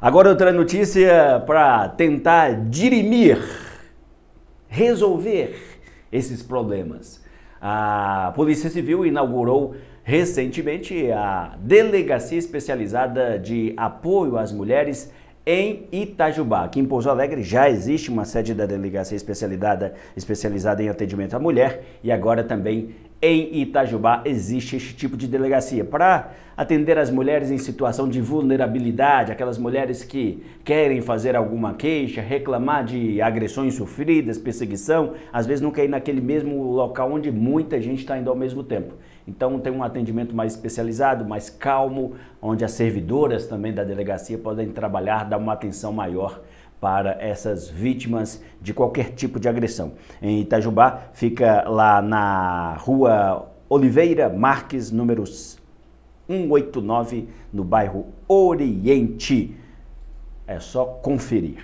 Agora outra notícia para tentar dirimir, resolver esses problemas. A Polícia Civil inaugurou recentemente a Delegacia Especializada de Apoio às Mulheres em Itajubá. Aqui em Pouso Alegre já existe uma sede da delegacia especializada, especializada em atendimento à mulher e agora também em Itajubá existe este tipo de delegacia para atender as mulheres em situação de vulnerabilidade, aquelas mulheres que querem fazer alguma queixa, reclamar de agressões sofridas, perseguição, às vezes não quer ir naquele mesmo local onde muita gente está indo ao mesmo tempo. Então tem um atendimento mais especializado, mais calmo, onde as servidoras também da delegacia podem trabalhar, dar uma atenção maior para essas vítimas de qualquer tipo de agressão. Em Itajubá, fica lá na rua Oliveira Marques, número 189, no bairro Oriente. É só conferir.